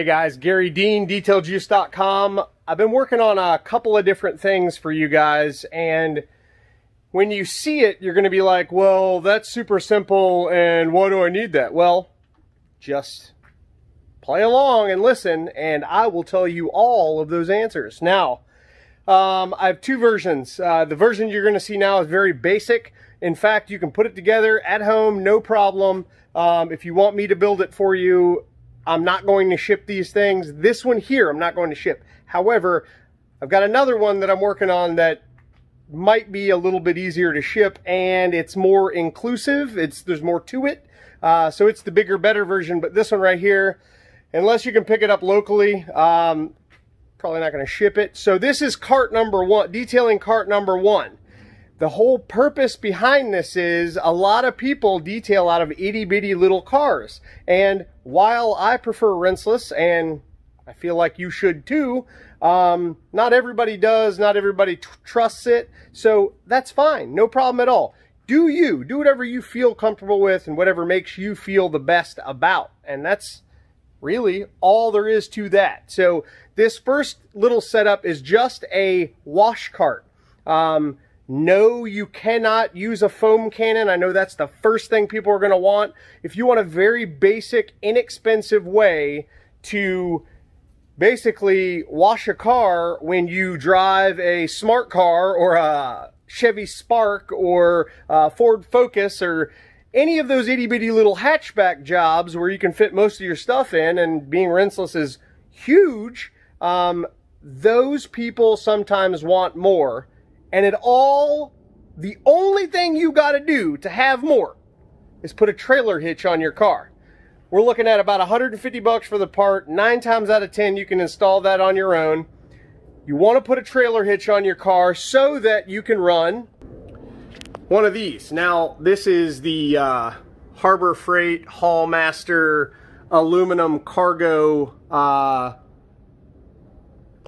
Hey guys, Garry Dean, DetailJuice.com. I've been working on a couple of different things for you guys, and when you see it, you're going to be like, well, that's super simple, and why do I need that? Well, just play along and listen, and I will tell you all of those answers. Now, um, I have two versions. Uh, the version you're going to see now is very basic. In fact, you can put it together at home, no problem. Um, if you want me to build it for you, I'm not going to ship these things. This one here, I'm not going to ship. However, I've got another one that I'm working on that might be a little bit easier to ship and it's more inclusive. It's There's more to it. Uh, so it's the bigger, better version, but this one right here, unless you can pick it up locally, um, probably not going to ship it. So this is cart number one, detailing cart number one. The whole purpose behind this is a lot of people detail out of itty bitty little cars. And while I prefer rinseless, and I feel like you should too, um, not everybody does, not everybody trusts it. So that's fine, no problem at all. Do you, do whatever you feel comfortable with and whatever makes you feel the best about. And that's really all there is to that. So this first little setup is just a wash cart. Um, no, you cannot use a foam cannon. I know that's the first thing people are going to want. If you want a very basic, inexpensive way to basically wash a car when you drive a smart car or a Chevy Spark or Ford Focus or any of those itty bitty little hatchback jobs where you can fit most of your stuff in and being rinseless is huge, um, those people sometimes want more. And it all, the only thing you got to do to have more is put a trailer hitch on your car. We're looking at about 150 bucks for the part. Nine times out of 10, you can install that on your own. You want to put a trailer hitch on your car so that you can run one of these. Now, this is the uh, Harbor Freight Haulmaster aluminum cargo uh,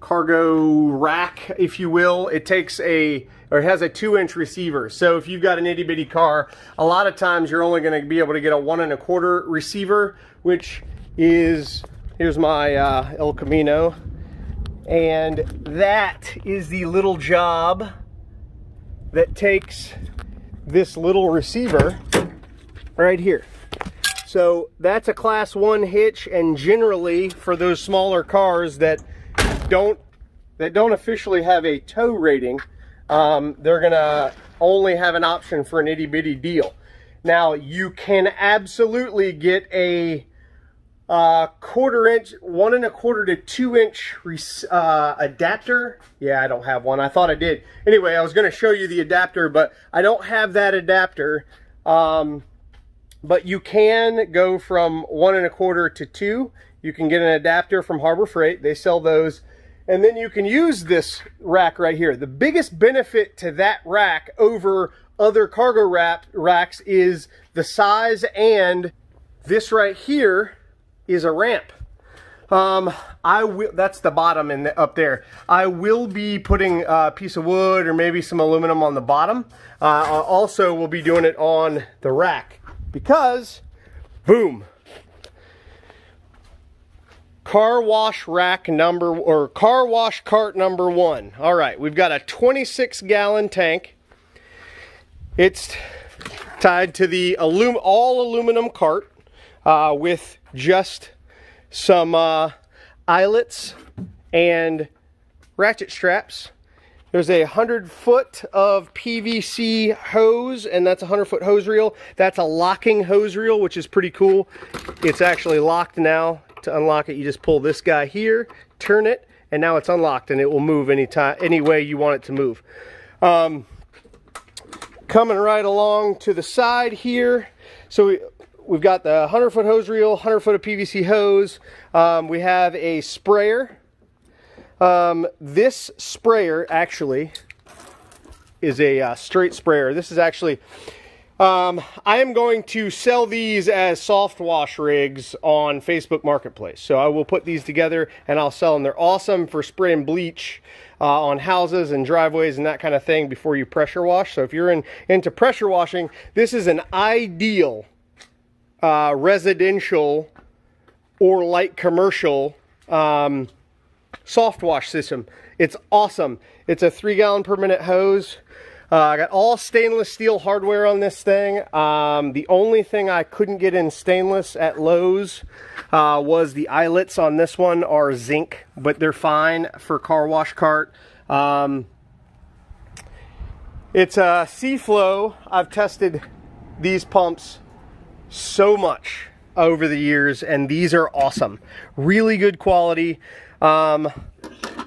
cargo rack, if you will. It takes a, or it has a two inch receiver. So if you've got an itty bitty car, a lot of times you're only gonna be able to get a one and a quarter receiver, which is, here's my uh, El Camino. And that is the little job that takes this little receiver right here. So that's a class one hitch and generally for those smaller cars that don't that don't officially have a tow rating, um, they're gonna only have an option for an itty bitty deal. Now you can absolutely get a uh, quarter inch, one and a quarter to two inch uh, adapter. Yeah, I don't have one. I thought I did. Anyway, I was going to show you the adapter, but I don't have that adapter. Um, but you can go from one and a quarter to two. You can get an adapter from Harbor Freight. They sell those. And then you can use this rack right here. The biggest benefit to that rack over other cargo wrap racks is the size and this right here is a ramp. Um, I will, that's the bottom in the, up there. I will be putting a piece of wood or maybe some aluminum on the bottom. Uh, also, we'll be doing it on the rack because, boom, car wash rack number or car wash cart number one all right we've got a 26 gallon tank it's tied to the alum all aluminum cart uh, with just some uh, eyelets and ratchet straps there's a 100 foot of PVC hose, and that's a 100 foot hose reel. That's a locking hose reel, which is pretty cool. It's actually locked now to unlock it, you just pull this guy here, turn it, and now it's unlocked and it will move any time, any way you want it to move. Um, coming right along to the side here, so we, we've got the 100 foot hose reel, 100 foot of PVC hose. Um, we have a sprayer. Um, this sprayer actually is a uh, straight sprayer. This is actually um, I am going to sell these as soft wash rigs on Facebook Marketplace. So I will put these together and I'll sell them. They're awesome for spraying bleach uh, on houses and driveways and that kind of thing before you pressure wash. So if you're in, into pressure washing, this is an ideal uh, residential or light commercial um, soft wash system. It's awesome. It's a three gallon per minute hose. Uh, I got all stainless steel hardware on this thing. Um, the only thing I couldn't get in stainless at Lowe's uh, was the eyelets on this one are zinc, but they're fine for car wash cart. Um, it's a Seaflo. I've tested these pumps so much over the years, and these are awesome. Really good quality. Um,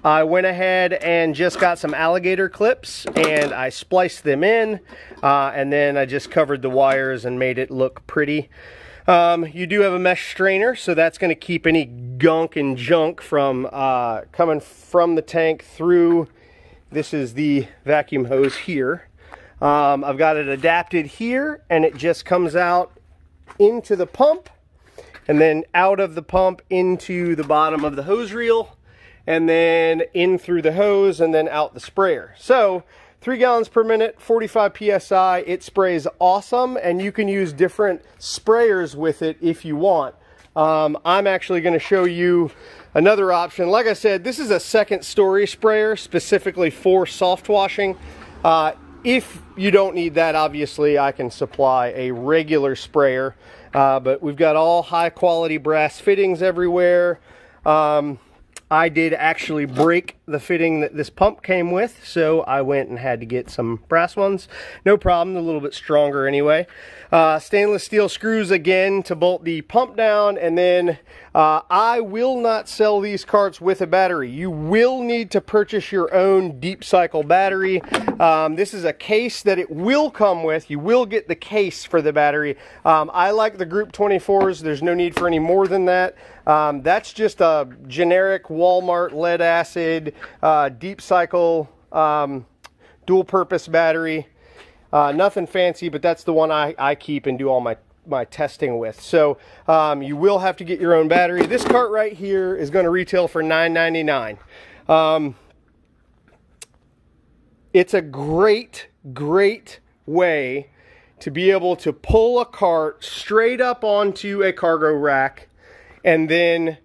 I went ahead and just got some alligator clips and I spliced them in uh, and then I just covered the wires and made it look pretty. Um, you do have a mesh strainer, so that's going to keep any gunk and junk from uh, coming from the tank through. This is the vacuum hose here. Um, I've got it adapted here, and it just comes out into the pump, and then out of the pump into the bottom of the hose reel and then in through the hose and then out the sprayer. So three gallons per minute, 45 PSI. It sprays awesome and you can use different sprayers with it if you want. Um, I'm actually going to show you another option. Like I said, this is a second story sprayer specifically for soft washing. Uh, if you don't need that, obviously I can supply a regular sprayer. Uh, but we've got all high quality brass fittings everywhere. Um, I did actually break the fitting that this pump came with, so I went and had to get some brass ones. No problem, a little bit stronger anyway. Uh, stainless steel screws again to bolt the pump down, and then uh, I will not sell these carts with a battery. You will need to purchase your own deep cycle battery. Um, this is a case that it will come with. You will get the case for the battery. Um, I like the Group 24s. There's no need for any more than that. Um, that's just a generic Walmart lead acid uh, deep cycle um, dual purpose battery. Uh, nothing fancy, but that's the one I, I keep and do all my, my testing with. So um, you will have to get your own battery. This cart right here is going to retail for $9.99. Um, it's a great, great way to be able to pull a cart straight up onto a cargo rack and then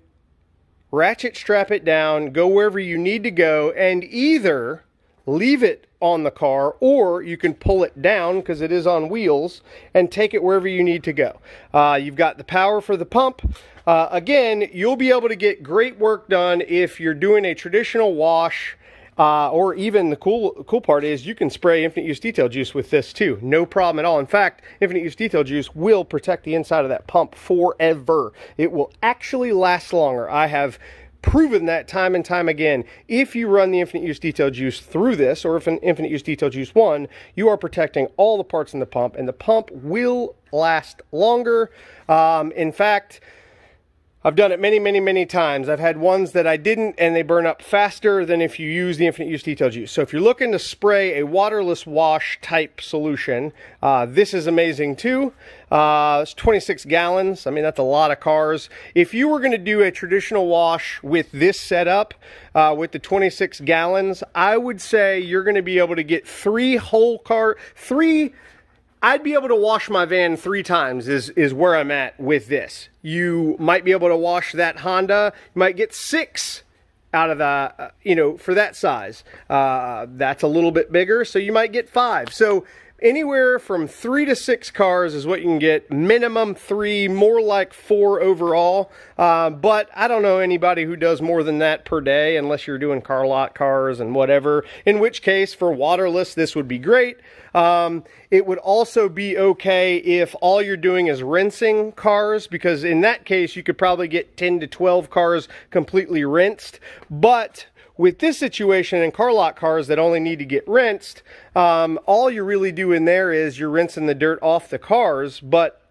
ratchet strap it down, go wherever you need to go, and either leave it on the car or you can pull it down because it is on wheels and take it wherever you need to go. Uh, you've got the power for the pump. Uh, again, you'll be able to get great work done if you're doing a traditional wash uh, or even the cool cool part is you can spray infinite use detail juice with this too. No problem at all. In fact, infinite use detail juice will protect the inside of that pump forever. It will actually last longer. I have proven that time and time again. If you run the infinite use detail juice through this, or if an infinite use detail juice one, you are protecting all the parts in the pump, and the pump will last longer. Um, in fact, I've done it many, many, many times. I've had ones that I didn't and they burn up faster than if you use the infinite use detail juice. So if you're looking to spray a waterless wash type solution, uh, this is amazing too. Uh, it's 26 gallons. I mean, that's a lot of cars. If you were going to do a traditional wash with this setup, uh, with the 26 gallons, I would say you're going to be able to get three whole car, three I'd be able to wash my van three times is, is where I'm at with this. You might be able to wash that Honda. You might get six out of the, uh, you know, for that size. Uh, that's a little bit bigger, so you might get five. So anywhere from three to six cars is what you can get. Minimum three, more like four overall. Uh, but I don't know anybody who does more than that per day unless you're doing car lot cars and whatever. In which case, for waterless, this would be great. Um, it would also be okay if all you're doing is rinsing cars because in that case, you could probably get 10 to 12 cars completely rinsed. But with this situation in car lot cars that only need to get rinsed, um, all you're really doing there is you're rinsing the dirt off the cars, but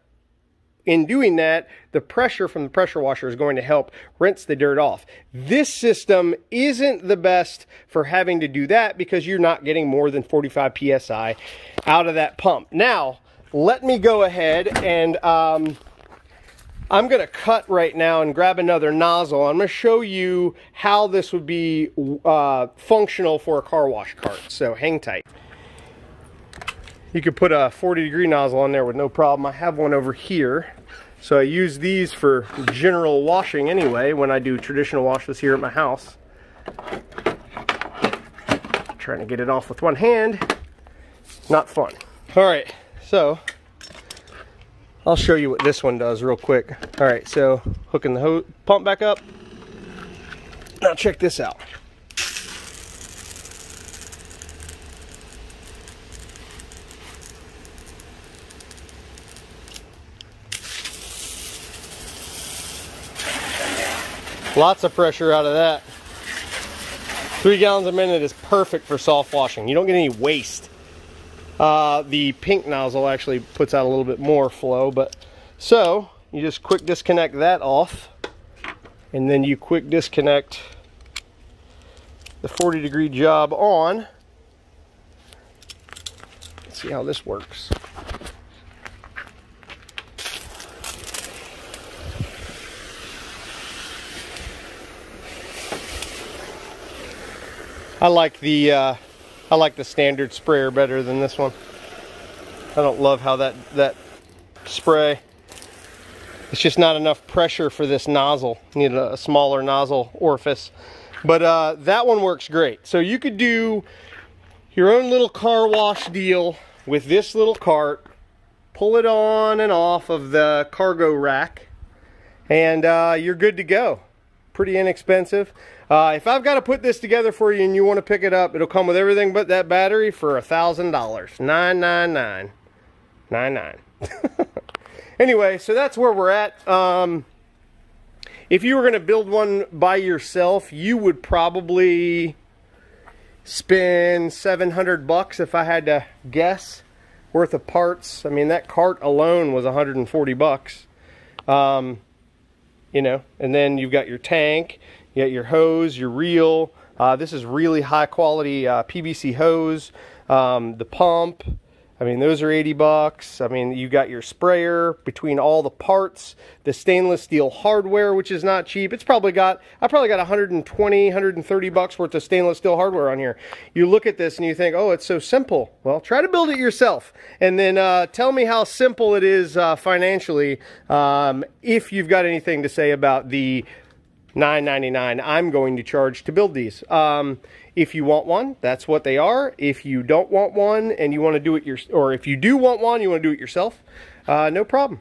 in doing that, the pressure from the pressure washer is going to help rinse the dirt off. This system isn't the best for having to do that because you're not getting more than 45 PSI out of that pump. Now, let me go ahead and um, I'm going to cut right now and grab another nozzle. I'm going to show you how this would be uh, functional for a car wash cart. So hang tight. You could put a 40 degree nozzle on there with no problem. I have one over here. So I use these for general washing anyway when I do traditional washes here at my house. Trying to get it off with one hand, not fun. All right, so I'll show you what this one does real quick. All right, so hooking the pump back up. Now check this out. Lots of pressure out of that. Three gallons a minute is perfect for soft washing. You don't get any waste. Uh, the pink nozzle actually puts out a little bit more flow, but so you just quick disconnect that off and then you quick disconnect the 40 degree job on. Let's see how this works. I like the uh, I like the standard sprayer better than this one. I don't love how that that spray. It's just not enough pressure for this nozzle. You need a, a smaller nozzle orifice. But uh, that one works great. So you could do your own little car wash deal with this little cart. Pull it on and off of the cargo rack. And uh, you're good to go. Pretty inexpensive. Uh, if I've got to put this together for you and you want to pick it up, it'll come with everything but that battery for a thousand dollars. Nine nine nine. Nine nine. anyway, so that's where we're at. Um, if you were going to build one by yourself, you would probably spend 700 bucks if I had to guess worth of parts. I mean, that cart alone was 140 bucks. Um, you know, and then you've got your tank, you got your hose, your reel. Uh, this is really high quality uh, PVC hose. Um, the pump, I mean, those are 80 bucks. I mean, you got your sprayer between all the parts, the stainless steel hardware, which is not cheap. It's probably got, I probably got 120, 130 bucks worth of stainless steel hardware on here. You look at this and you think, oh, it's so simple. Well, try to build it yourself. And then uh, tell me how simple it is uh, financially um, if you've got anything to say about the $9.99 I'm going to charge to build these. Um, if you want one, that's what they are. If you don't want one and you want to do it or if you do want one, you want to do it yourself, uh, no problem.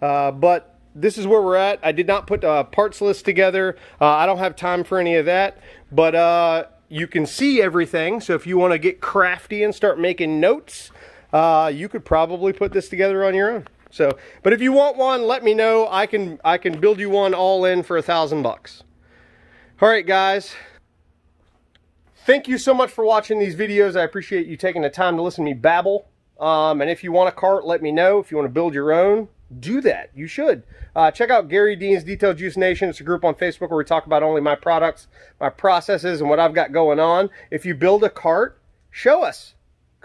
Uh, but this is where we're at. I did not put a parts list together. Uh, I don't have time for any of that, but uh, you can see everything. So if you want to get crafty and start making notes, uh, you could probably put this together on your own. So, but if you want one, let me know. I can I can build you one all in for a thousand bucks. All right, guys. Thank you so much for watching these videos. I appreciate you taking the time to listen to me babble. Um, and if you want a cart, let me know. If you want to build your own, do that. You should. Uh, check out Garry Dean's Detail Juice Nation. It's a group on Facebook where we talk about only my products, my processes, and what I've got going on. If you build a cart, show us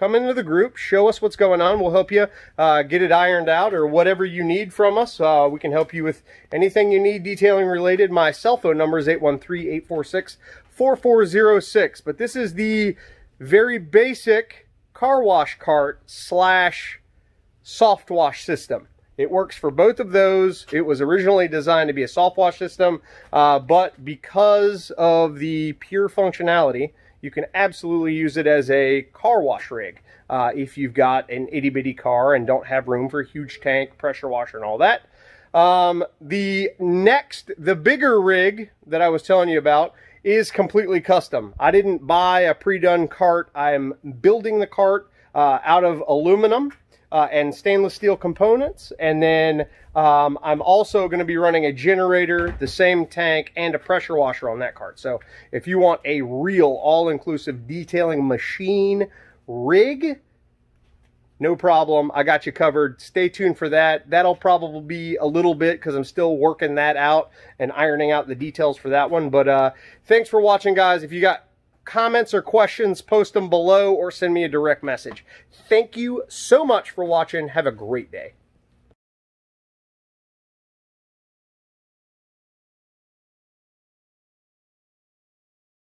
come into the group, show us what's going on. We'll help you uh, get it ironed out or whatever you need from us. Uh, we can help you with anything you need detailing related. My cell phone number is 813-846-4406. But this is the very basic car wash cart slash soft wash system. It works for both of those. It was originally designed to be a soft wash system, uh, but because of the pure functionality, you can absolutely use it as a car wash rig. Uh, if you've got an itty bitty car and don't have room for a huge tank, pressure washer, and all that. Um, the next, the bigger rig that I was telling you about is completely custom. I didn't buy a pre-done cart. I'm building the cart uh, out of aluminum uh, and stainless steel components. And then um, I'm also going to be running a generator, the same tank, and a pressure washer on that cart. So if you want a real all-inclusive detailing machine rig, no problem. I got you covered. Stay tuned for that. That'll probably be a little bit because I'm still working that out and ironing out the details for that one. But uh, thanks for watching, guys. If you got comments or questions, post them below or send me a direct message. Thank you so much for watching. Have a great day.